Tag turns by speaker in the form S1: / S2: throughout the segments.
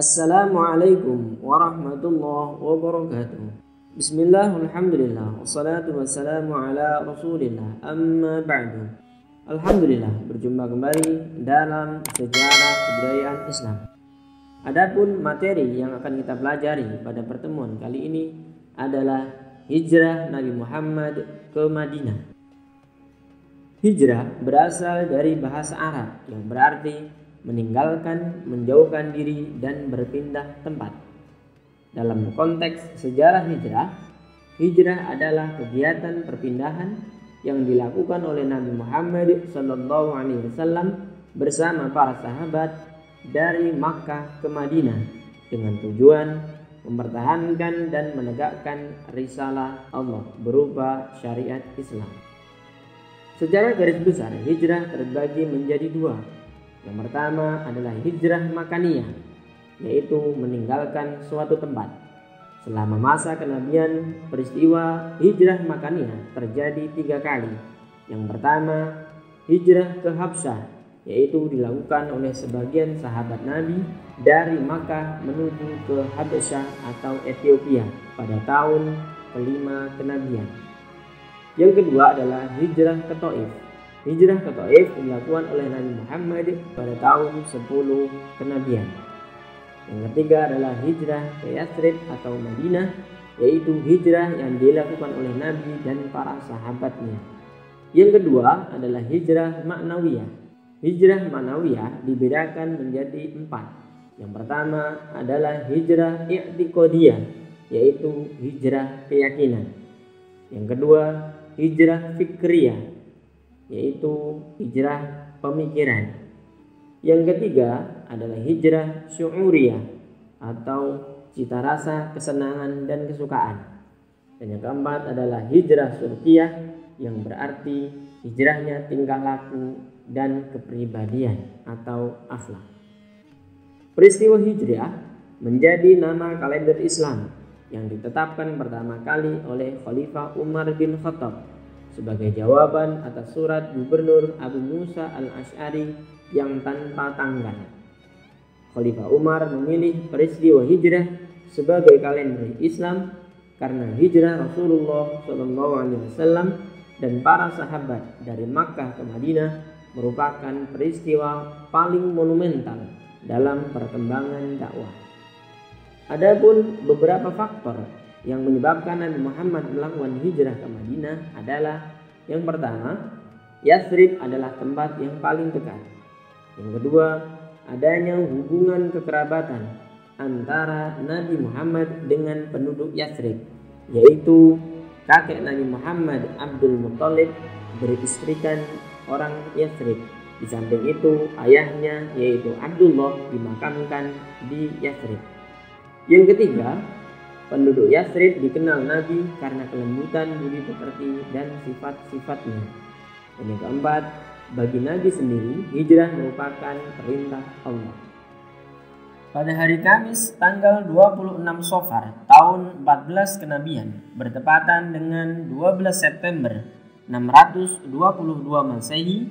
S1: Assalamualaikum warahmatullahi wabarakatuh. Bismillah, alhamdulillah, wassalatu wassalamu ala rasulillah, amma ba'du. Alhamdulillah, berjumpa kembali dalam sejarah kebudayaan Islam. Adapun materi yang akan kita pelajari pada pertemuan kali ini adalah hijrah Nabi Muhammad ke Madinah. Hijrah berasal dari bahasa Arab yang berarti meninggalkan, menjauhkan diri, dan berpindah tempat. Dalam konteks sejarah hijrah, hijrah adalah kegiatan perpindahan yang dilakukan oleh Nabi Muhammad SAW bersama para sahabat dari Makkah ke Madinah dengan tujuan mempertahankan dan menegakkan risalah Allah berupa syariat Islam. Secara garis besar, hijrah terbagi menjadi dua, yang pertama adalah hijrah makaniyah, yaitu meninggalkan suatu tempat. Selama masa kenabian, peristiwa hijrah makaniyah terjadi tiga kali. Yang pertama, hijrah ke Habsyah, yaitu dilakukan oleh sebagian sahabat Nabi dari Makkah menuju ke Habsyah atau Ethiopia pada tahun kelima kenabian. Yang kedua adalah hijrah ke Taif, Hijrah ke Taif dilakukan oleh Nabi Muhammad pada tahun 10 kenabian. Yang ketiga adalah hijrah ke Yathrib atau Madinah, yaitu hijrah yang dilakukan oleh Nabi dan para sahabatnya. Yang kedua adalah hijrah maknawiyah. Hijrah maknawiyah dibedakan menjadi empat. Yang pertama adalah hijrah i'tiqadiyah, yaitu hijrah keyakinan. Yang kedua, hijrah fikriyah, yaitu hijrah pemikiran. Yang ketiga adalah hijrah syu'uriyah atau cita rasa kesenangan dan kesukaan. Dan yang keempat adalah hijrah surkiyah yang berarti hijrahnya tingkah laku dan kepribadian atau akhlak. Peristiwa hijrah menjadi nama kalender Islam yang ditetapkan pertama kali oleh Khalifah Umar bin Khattab sebagai jawaban atas surat gubernur Abu Musa al-Ash'ari yang tanpa tanggal. Khalifah Umar memilih peristiwa hijrah sebagai kalender Islam karena hijrah Rasulullah SAW dan para sahabat dari Makkah ke Madinah merupakan peristiwa paling monumental dalam perkembangan dakwah. Adapun beberapa faktor yang menyebabkan Nabi Muhammad melakukan hijrah ke Madinah adalah yang pertama, Yathrib adalah tempat yang paling dekat. Yang kedua, adanya hubungan kekerabatan antara Nabi Muhammad dengan penduduk Yathrib, yaitu kakek Nabi Muhammad Abdul Muthalib beristrikan orang Yathrib. Di samping itu, ayahnya yaitu Abdullah dimakamkan di Yathrib. Yang ketiga, Penduduk Yasrib dikenal Nabi karena kelembutan budi pekerti dan sifat-sifatnya. Dan yang keempat, bagi Nabi sendiri, hijrah merupakan perintah Allah. Pada hari Kamis tanggal 26 Sofar tahun 14 kenabian bertepatan dengan 12 September 622 Masehi,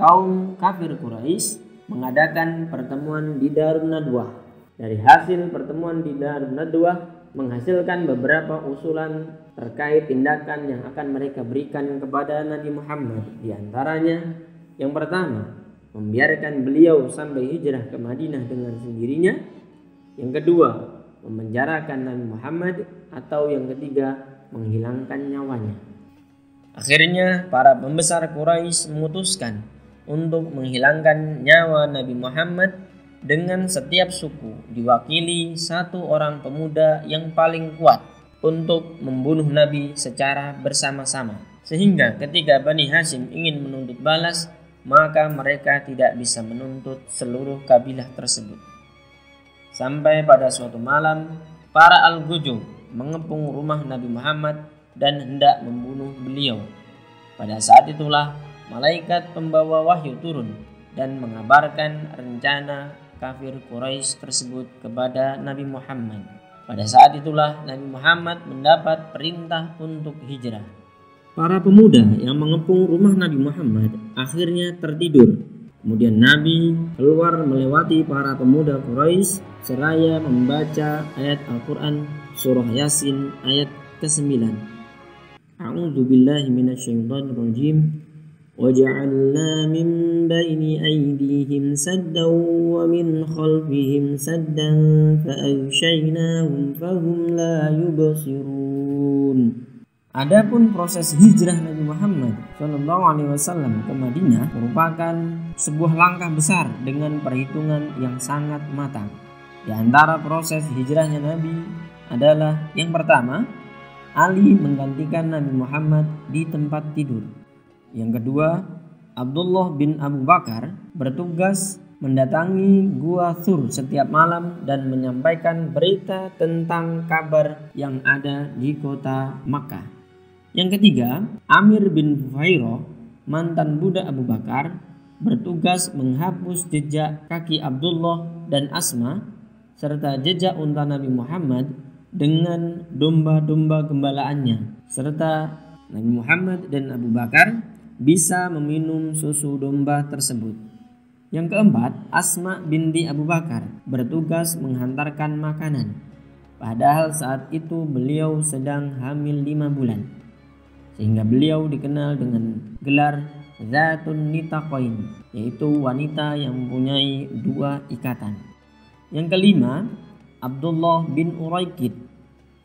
S1: kaum kafir Quraisy mengadakan pertemuan di Darun Nadwah. Dari hasil pertemuan di Darun Nadwah, menghasilkan beberapa usulan terkait tindakan yang akan mereka berikan kepada Nabi Muhammad. Di antaranya, yang pertama, membiarkan beliau sampai hijrah ke Madinah dengan sendirinya. Yang kedua, memenjarakan Nabi Muhammad atau yang ketiga, menghilangkan nyawanya. Akhirnya, para pembesar Quraisy memutuskan untuk menghilangkan nyawa Nabi Muhammad dengan setiap suku diwakili satu orang pemuda yang paling kuat untuk membunuh Nabi secara bersama-sama. Sehingga ketika Bani Hashim ingin menuntut balas, maka mereka tidak bisa menuntut seluruh kabilah tersebut. Sampai pada suatu malam, para Al-Gujum mengepung rumah Nabi Muhammad dan hendak membunuh beliau. Pada saat itulah malaikat pembawa wahyu turun dan mengabarkan rencana kafir Quraisy tersebut kepada Nabi Muhammad. Pada saat itulah Nabi Muhammad mendapat perintah untuk hijrah. Para pemuda yang mengepung rumah Nabi Muhammad akhirnya tertidur Kemudian Nabi keluar melewati para pemuda Quraisy seraya membaca ayat Al-Quran surah Yasin ayat ke-9. A'udzu billahi minasyaitonir rajim. وجعلنا من بين أيديهم سدا ومن خلفهم سدا فأغشيناهم فهم لا يبصرون Adapun proses hijrah Nabi Muhammad Shallallahu Alaihi Wasallam ke Madinah merupakan sebuah langkah besar dengan perhitungan yang sangat matang. Di antara proses hijrahnya Nabi adalah yang pertama, Ali menggantikan Nabi Muhammad di tempat tidur. Yang kedua, Abdullah bin Abu Bakar bertugas mendatangi Gua Thur setiap malam dan menyampaikan berita tentang kabar yang ada di kota Makkah. Yang ketiga, Amir bin Fuhairo, mantan budak Abu Bakar, bertugas menghapus jejak kaki Abdullah dan Asma serta jejak unta Nabi Muhammad dengan domba-domba gembalaannya serta Nabi Muhammad dan Abu Bakar bisa meminum susu domba tersebut. Yang keempat, Asma binti Abu Bakar bertugas menghantarkan makanan. Padahal saat itu beliau sedang hamil lima bulan sehingga beliau dikenal dengan gelar Zatun Nitaqain yaitu wanita yang mempunyai dua ikatan. Yang kelima, Abdullah bin Uraikid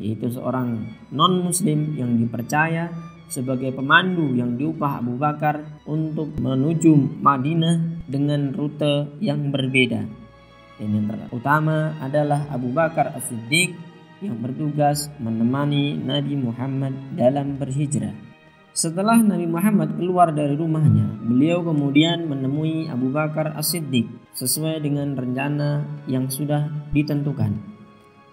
S1: yaitu seorang non-muslim yang dipercaya sebagai pemandu yang diupah Abu Bakar untuk menuju Madinah dengan rute yang berbeda. Dan yang terutama adalah Abu Bakar As-Siddiq yang bertugas menemani Nabi Muhammad dalam berhijrah. Setelah Nabi Muhammad keluar dari rumahnya, beliau kemudian menemui Abu Bakar As-Siddiq sesuai dengan rencana yang sudah ditentukan.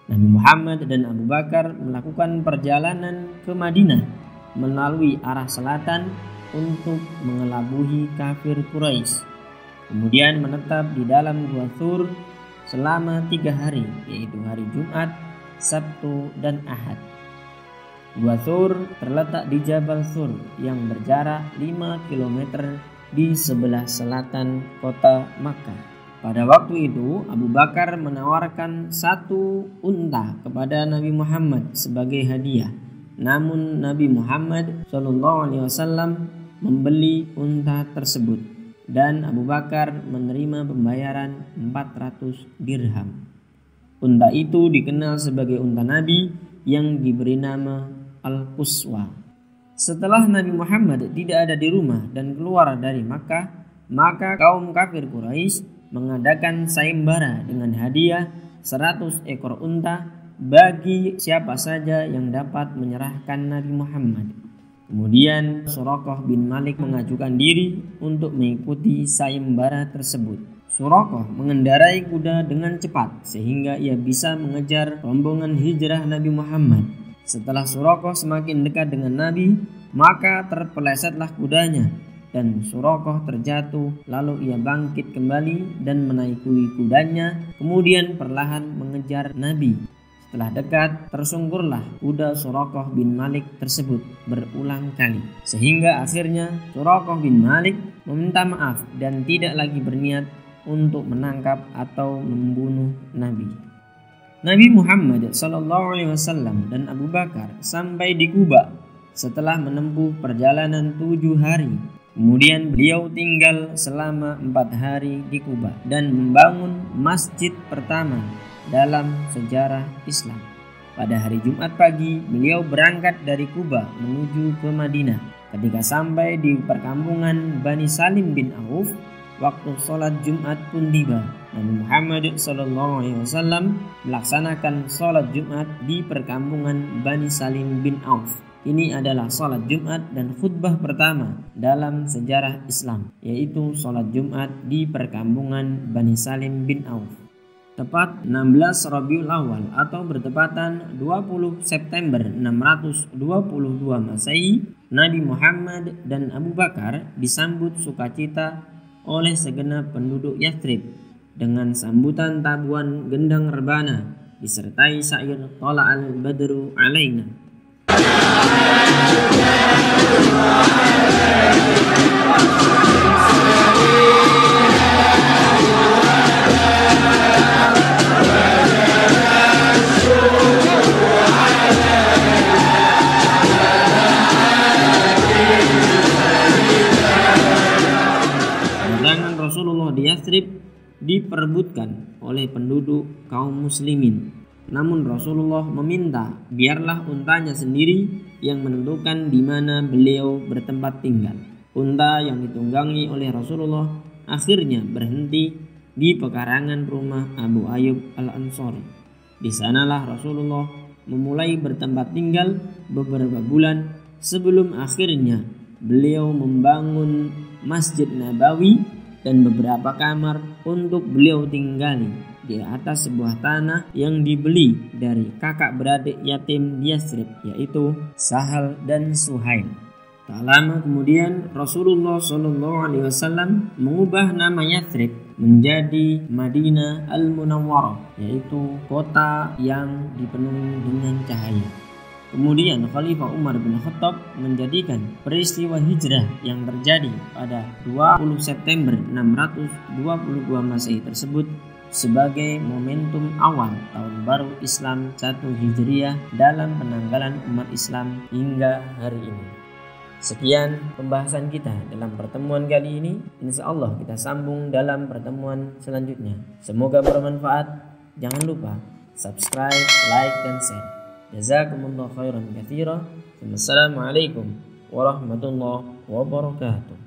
S1: Nabi Muhammad dan Abu Bakar melakukan perjalanan ke Madinah melalui arah selatan untuk mengelabuhi kafir Quraisy. Kemudian menetap di dalam Gua Thur selama tiga hari, yaitu hari Jumat, Sabtu, dan Ahad. Gua Thur terletak di Jabal Thur yang berjarak 5 km di sebelah selatan kota Makkah. Pada waktu itu Abu Bakar menawarkan satu unta kepada Nabi Muhammad sebagai hadiah. Namun Nabi Muhammad SAW membeli unta tersebut dan Abu Bakar menerima pembayaran 400 dirham. Unta itu dikenal sebagai unta Nabi yang diberi nama Al-Quswa. Setelah Nabi Muhammad tidak ada di rumah dan keluar dari Makkah, maka kaum kafir Quraisy mengadakan sayembara dengan hadiah 100 ekor unta bagi siapa saja yang dapat menyerahkan Nabi Muhammad. Kemudian Surakoh bin Malik mengajukan diri untuk mengikuti sayembara tersebut. Surakoh mengendarai kuda dengan cepat sehingga ia bisa mengejar rombongan hijrah Nabi Muhammad. Setelah Surakoh semakin dekat dengan Nabi, maka terpelesetlah kudanya dan Surakoh terjatuh lalu ia bangkit kembali dan menaiki kudanya kemudian perlahan mengejar Nabi. Setelah dekat, tersungkurlah kuda Surakoh bin Malik tersebut berulang kali. Sehingga akhirnya Surakoh bin Malik meminta maaf dan tidak lagi berniat untuk menangkap atau membunuh Nabi. Nabi Muhammad Wasallam dan Abu Bakar sampai di Kuba setelah menempuh perjalanan tujuh hari. Kemudian beliau tinggal selama empat hari di Kuba dan membangun masjid pertama dalam sejarah Islam. Pada hari Jumat pagi, beliau berangkat dari Kuba menuju ke Madinah. Ketika sampai di perkampungan Bani Salim bin Auf, waktu sholat Jumat pun tiba. Nabi Muhammad SAW melaksanakan sholat Jumat di perkampungan Bani Salim bin Auf. Ini adalah sholat Jumat dan khutbah pertama dalam sejarah Islam, yaitu sholat Jumat di perkampungan Bani Salim bin Auf. Tepat 16 Rabiul Awal atau bertepatan 20 September 622 Masehi, Nabi Muhammad dan Abu Bakar disambut sukacita oleh segenap penduduk Yathrib dengan sambutan tabuan gendang rebana disertai syair Tola al-Badru alaina. Yathrib diperebutkan oleh penduduk kaum muslimin. Namun Rasulullah meminta biarlah untanya sendiri yang menentukan di mana beliau bertempat tinggal. Unta yang ditunggangi oleh Rasulullah akhirnya berhenti di pekarangan rumah Abu Ayyub Al-Ansari. Di sanalah Rasulullah memulai bertempat tinggal beberapa bulan sebelum akhirnya beliau membangun Masjid Nabawi dan beberapa kamar untuk beliau tinggali di atas sebuah tanah yang dibeli dari kakak beradik yatim Yasrib yaitu Sahal dan Suhail. Tak lama kemudian Rasulullah Shallallahu Alaihi Wasallam mengubah nama Yathrib menjadi Madinah Al Munawwarah yaitu kota yang dipenuhi dengan cahaya. Kemudian Khalifah Umar bin Khattab menjadikan peristiwa hijrah yang terjadi pada 20 September 622 Masehi tersebut sebagai momentum awal tahun baru Islam 1 Hijriah dalam penanggalan umat Islam hingga hari ini. Sekian pembahasan kita dalam pertemuan kali ini. Insya Allah kita sambung dalam pertemuan selanjutnya. Semoga bermanfaat. Jangan lupa subscribe, like, dan share. جزاكم الله خيرا كثيرا. والسلام السلام عليكم ورحمة الله وبركاته.